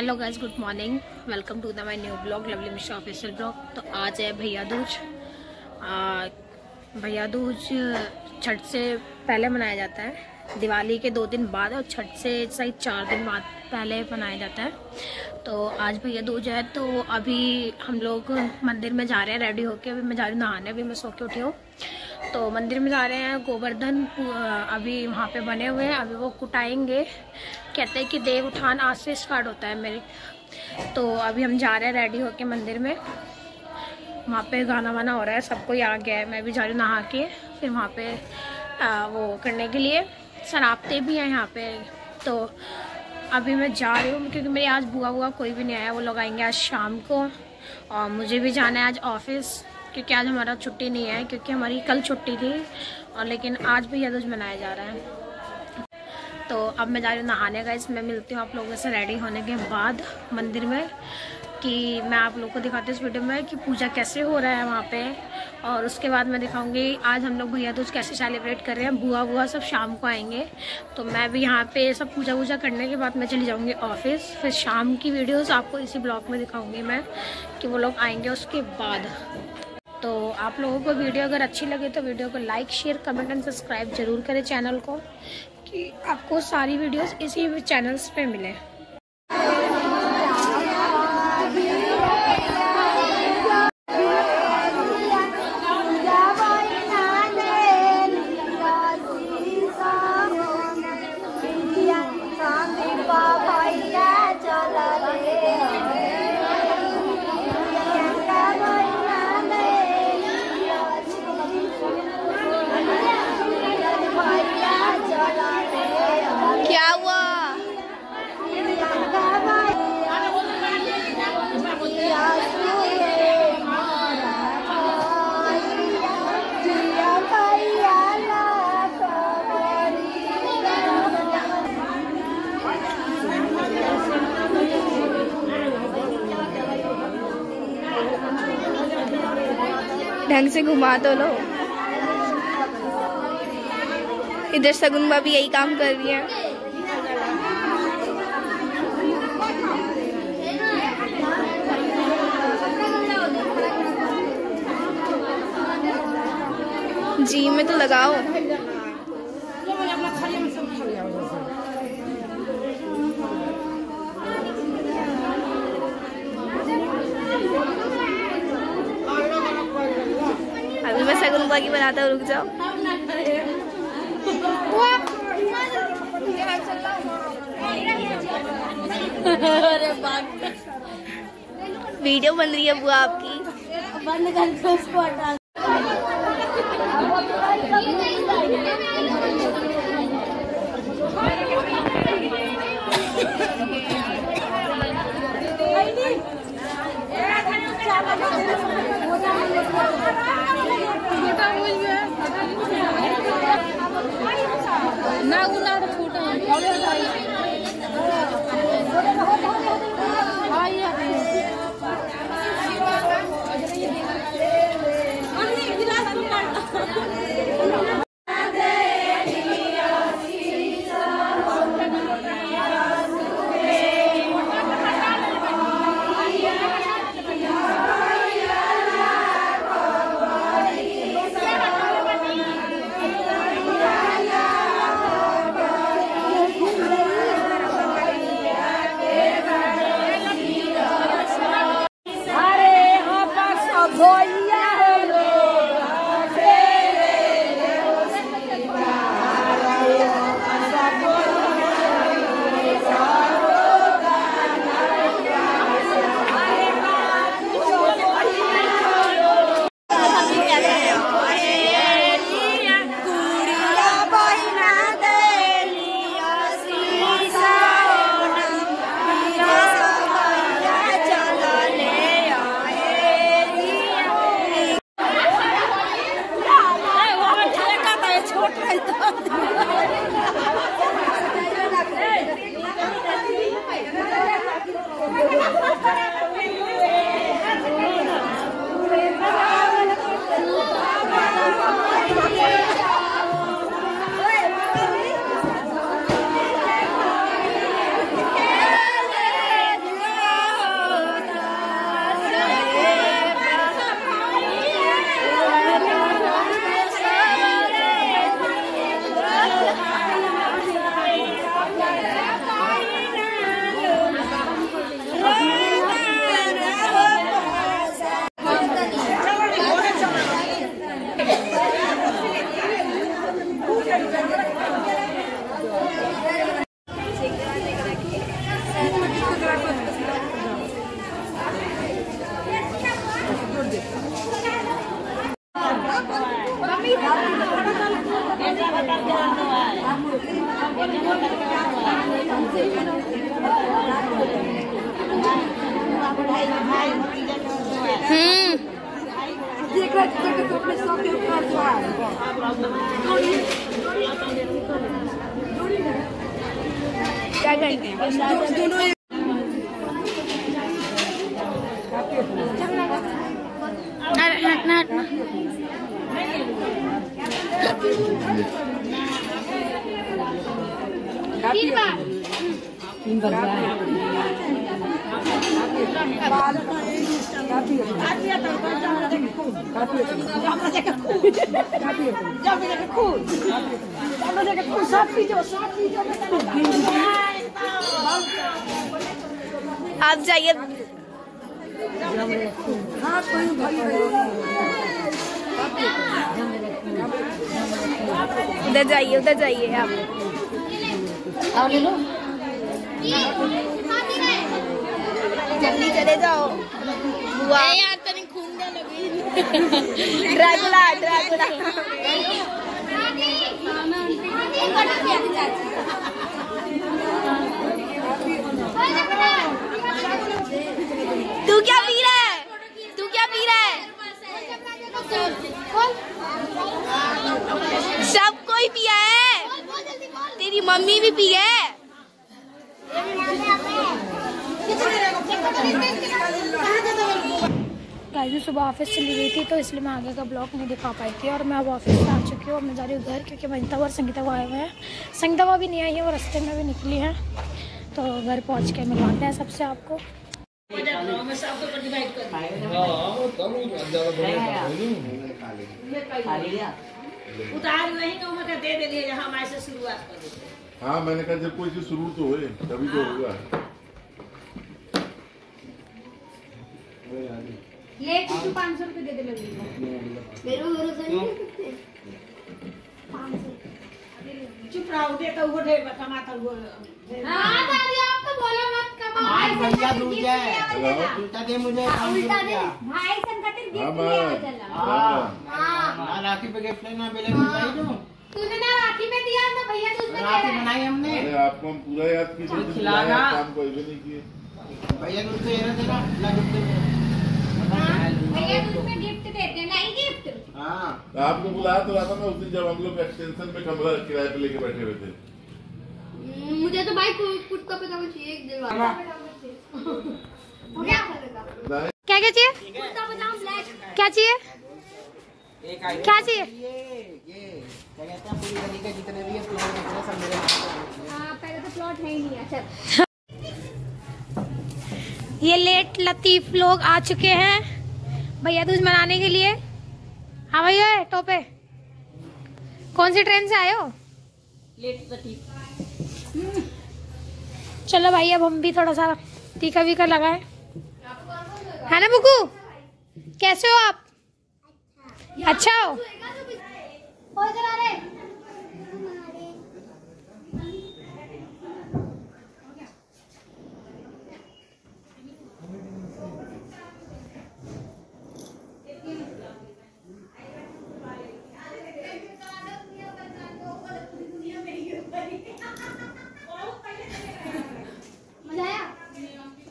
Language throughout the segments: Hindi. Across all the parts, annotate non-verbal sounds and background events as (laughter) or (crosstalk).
Hello guys good morning welcome to the my new blog Lovely Mishra official blog तो आज है भैया दूज। भैया दूज छठ से पहले मनाया जाता है। दिवाली के दो दिन बाद और छठ से सही चार दिन बाद पहले मनाया जाता है। तो आज भैया दूज है तो अभी हम लोग मंदिर में जा रहे हैं रेडी होके। अभी मैं जा रही हूँ नहाने, अभी मैं सो के उठी हूँ। तो मंदिर में जा रहे हैं। गोवर्धन अभी वहाँ पे बने हुए हैं। अभी वो कुटाएँगे। कहते हैं कि देव उठान आज से स्टार्ट होता है मेरे। तो अभी हम जा रहे हैं रेडी होके मंदिर में। वहाँ पे गाना वाना हो रहा है। सबको आ गया है। मैं भी जा रही हूँ नहा के। फिर वहाँ पे आ, वो करने के लिए शराबते भी हैं यहाँ पे। तो अभी मैं जा रही हूँ क्योंकि मेरे आज बुआ बुआ कोई भी नहीं आया। वो लोग आएँगे आज शाम को। और मुझे भी जाना है आज ऑफ़िस। क्योंकि आज हमारा छुट्टी नहीं है, क्योंकि हमारी कल छुट्टी थी और लेकिन आज भी यदुज मनाया जा रहा है। तो अब मैं जा रही हूँ नहाने का इसमें मिलती हूँ आप लोगों से रेडी होने के बाद मंदिर में कि मैं आप लोगों को दिखाती हूँ इस वीडियो में कि पूजा कैसे हो रहा है वहाँ पे। और उसके बाद मैं दिखाऊँगी आज हम लोग भैया दूज कैसे सेलिब्रेट कर रहे हैं। बुआ बुआ सब शाम को आएँगे। तो मैं भी यहाँ पे सब पूजा वूजा करने के बाद मैं चली जाऊँगी ऑफ़िस फिर शाम की वीडियोज़ आपको इसी ब्लॉग में दिखाऊँगी मैं कि वो लोग आएँगे उसके बाद। तो आप लोगों को वीडियो अगर अच्छी लगे तो वीडियो को like, share, comment and subscribe ज़रूर करें चैनल को, कि आपको सारी वीडियोस इसी चैनल्स पे मिले। ढंग से घुमा तो लो। इधर सगुन भी यही काम कर रही है। जी, में तो लगाओ। की रुक जाओ। वीडियो बन रही है बुआ आपकी। बंद कर उसको हटा छोटा मुझे ना उन्नार छोटा हमें भाई भाई अन्य गिलास अरे हटना हटना तीन बार आप जाइए। उधर जाइए उधर जाइए आप। जल्दी चले जाओ। बुआ यार तनी खून लगी। Dracula Dracula. तू क्या पी रहा है? तू क्या पी रहा है? सब कोई पिया है? तेरी मम्मी भी पी है? गाइस मैं सुबह ऑफ़िस चली गई थी तो इसलिए मैं आगे का ब्लॉग नहीं दिखा पाई थी और मैं अब ऑफ़िस से आ चुकी हूँ और मैं जा रही हूँ घर क्योंकि मंजिता और संगीता आए हुए हैं। संगीता वो भी नहीं आई है, वो रास्ते में भी निकली है। तो घर पहुँच के मिलवाते हैं सबसे आपको। उतार नहीं तो मैं दे दे दिए जहाँ हमारे से शुरुआत हाँ मैंने कहा जब कोई चीज़ शुरू तो होए, तभी तो होगा। चुप रहो दे तो वो ढेर कमाता वो आज भैया दूध जाए। उल्टा दे मुझे पाँच सौ रुपया। हाँ मैं राम राम। हाँ। राखी पे गिफ्ट लेना बेले मिठाई दूँ? तूने ना राखी में दिया ना भैया में राखी बनाई हमने। अरे आपको हम पूरा याद कीजिए तो तो खिलाना। काम कोई भी नहीं किए। भैया दूध तो ये ना देना ला गिफ्ट दे भैया दूध में गिफ्ट देते नहीं गिफ्ट हाँ तो आपको बुलाया तो रहा था मैं उस दिन जब हम लोग एक्सटेंशन पे कमरा किराए पे लेके बैठे हुए थे। मुझे तो भाई कु- कुत्ता पजामा चाहिए एक दिन क्या क्या क्या चाहिए? कुत्ता पजामा ब्लैक। क्या चाहिए? क्या चाहिए? ये ये क्या कहते हैं के जितने भी हैं हैं। हाँ पहले तो प्लॉट है ही नहीं अच्छा ये लेट लतीफ लोग आ चुके हैं भैया दूज मनाने के लिए। हाँ भैया टोपे कौन सी ट्रेन से आए हो? लेट चलो भाई अब हम भी थोड़ा सा टीका वीका लगाए। है ना बुकू? कैसे हो आप? अच्छा हो? हो इधर आ रहे मज़ा आया कहाँ गई मम्मी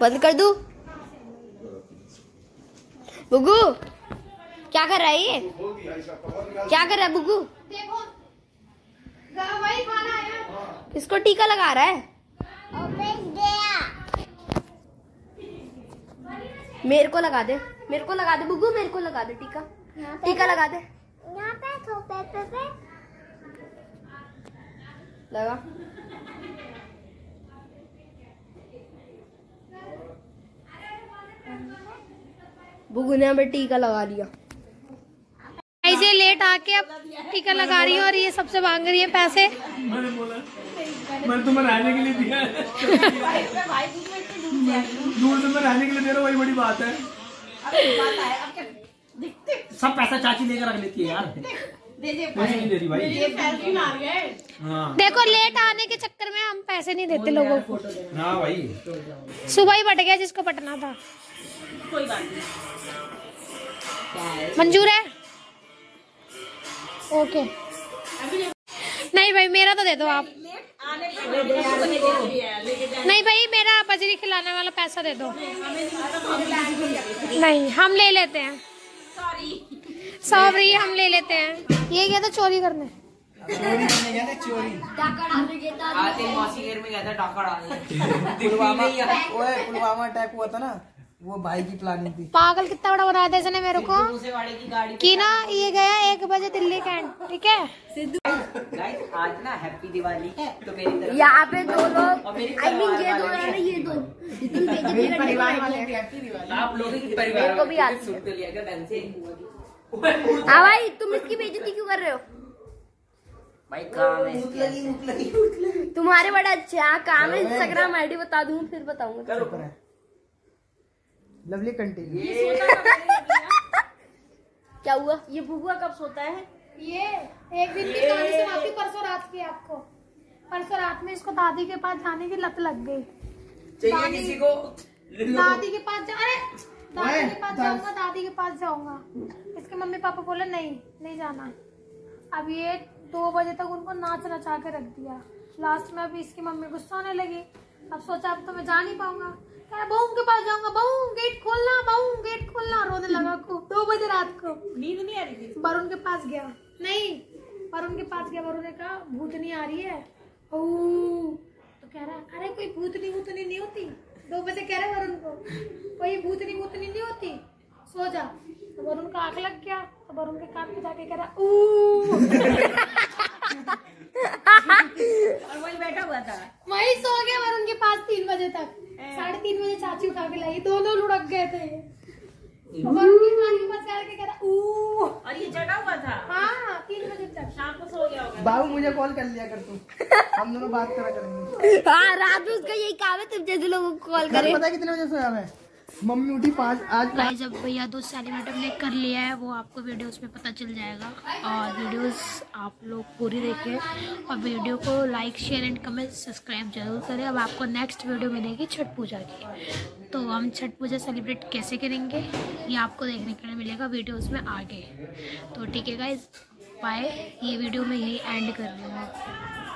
बंद कर दू? बुगू क्या कर रहा है ये? क्या कर रहा है बुगू? इसको टीका लगा रहा है। मेरे को लगा दे मेरे को लगा दे बुगू मेरे को लगा दे टीका। टीका लगा दे। यहाँ पे पे पे। लगा। बुगू ने हमें टीका लगा दिया। ऐसे लेट आके अब टीका लगा रही है और ये सबसे मांग रही है पैसे। मैंने बोला मैंने तुम्हें रहने के लिए दिया दूर से मैं रहने के लिए दे रहा वही बड़ी बात है। सब पैसा चाची लेकर रख लेती है यार। दे दे पैसे नहीं दे भाई। ये पैसे मार गए हाँ। देखो लेट आने के चक्कर में हम पैसे नहीं देते लोगों को। हाँ भाई। सुबह ही बट गया जिसको पटना था। कोई बात नहीं। मंजूर है? ओके नहीं भाई मेरा तो दे दो आप। नहीं भाई मेरा बजरी खिलाने वाला पैसा दे दो। नहीं हम ले लेते हैं। सॉरी हम ले लेते हैं। ये क्या था चोरी करने? चोरी करने गया था चोरी (laughs) था पुलवामा अटैक हुआ था ना। वो भाई की प्लानिंग थी। पागल कितना बड़ा बनाया था इसने मेरे को। दूसरे की कि ना ये गया एक बजे दिल्ली कैंट ठीक है? गाइस आज ना हैप्पी दिवाली है तो मेरी तरफ़ यहाँ पे दो लोग आई मीन ये दो ना ये दो। परिवार वाले हो। हैप्पी दिवाली आप लोग परिवार को भी वाले सुन तो लिया ढंग से? हाँ भाई तुम इसकी बेइज्जती क्यों कर रहे हो? भाई काम है तुम्हारे बड़े अच्छे हैं काम है। इंस्टाग्राम आईडी बता दूँ फिर बताऊँगा। लवली कंटिन्यू (laughs) क्या हुआ? ये भुगुआ कब सोता है? ये एक दिन की कहानी सुनाती परसों रात की आपको। परसों रात में इसको दादी के पास जाने की लत लग गई। चाहिए किसी को? दादी के पास जा अरे! दादी के पास जाऊँगा दादी के पास जाऊँगा। इसके मम्मी पापा बोले नहीं नहीं जाना। अब ये दो बजे तक उनको नाच नचा के रख दिया। लास्ट में अभी इसकी मम्मी गुस्सा होने लगी। अब सोचा अब तो मैं जा नहीं पाऊँगा। कह रहा, बहू के पास जाऊँगा बहू गेट खोलना बहू गेट खोलना रोने लगा खूब। (laughs) दो बजे रात को। नींद नहीं आ रही थी? वरुण के पास गया। नहीं। वरुण के पास गया वरुण ने कहा भूतनी आ रही है? ओ। तो कह रहा अरे कोई भूतनी भूतनी नहीं होती? दो बजे कह रहे वरुण को कोई भूतनी भूतनी नहीं होती? सो जा। तो वरुण का आँख लग गया तो वरुण के कान पे जाके कह रहा ऊ (laughs) हुआ था वही सो गए वरुण के पास तीन बजे तक। साढ़े तीन बजे चाची उठा के लाई। दोनों लुढ़क गए थे। और तो वरुण के कान के पास जाके कह रहा और ये जगा हुआ था? हाँ तीन बजे तक। शाम को सो गया होगा। बाबू मुझे कॉल कर लिया कर तू। हम दोनों बात करा करेंगे। हाँ रात में उसका यही काम है तुम जैसे लोगों को कॉल करें। पता है कितने बजे सोया मैं? मम्मी उठी पाँच आज गाइस जब भैया दो सेलिब्रेट हमने कर लिया है वो आपको वीडियोस में पता चल जाएगा। और वीडियोस आप लोग पूरी देखें और वीडियो को like share and comment subscribe ज़रूर करें। अब आपको नेक्स्ट वीडियो मिलेगी छठ पूजा की। तो हम छठ पूजा सेलिब्रेट कैसे करेंगे? ये आपको देखने के लिए मिलेगा वीडियोस में आगे। तो ठीक है गाइज़ बाय ये वीडियो मैं यही एंड कर रही हूँ